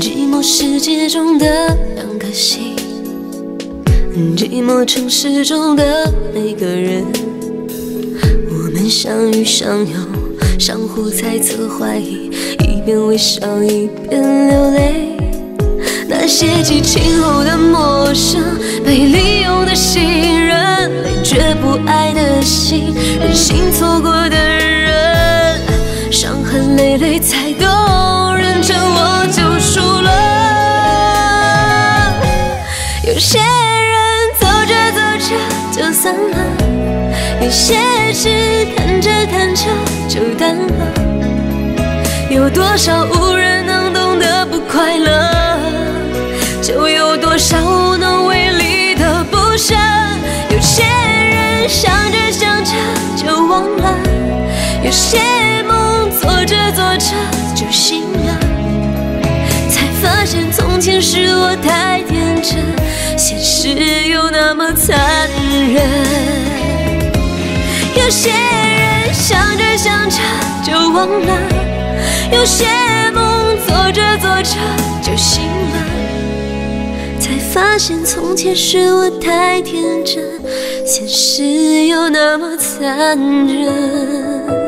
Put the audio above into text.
寂寞世界中的两颗心，寂寞城市中的每个人，我们相遇相拥，相互猜测怀疑，一边微笑一边流泪。那些激情后的陌生，被利用的信任，累觉不爱的心，任性错过的人，伤痕累累才懂，有些人走着走着就散了，有些事谈着谈着就淡了，有多少无人能懂的不快乐？就有多少无能为力的不舍。有些人想着想着就忘了，有些梦做着做着就醒了，才发现从前是我太天真，现实又那么残忍。有些人想着想着就忘了，有些梦做着做着就醒了。才发现从前是我太天真，现实又那么残忍。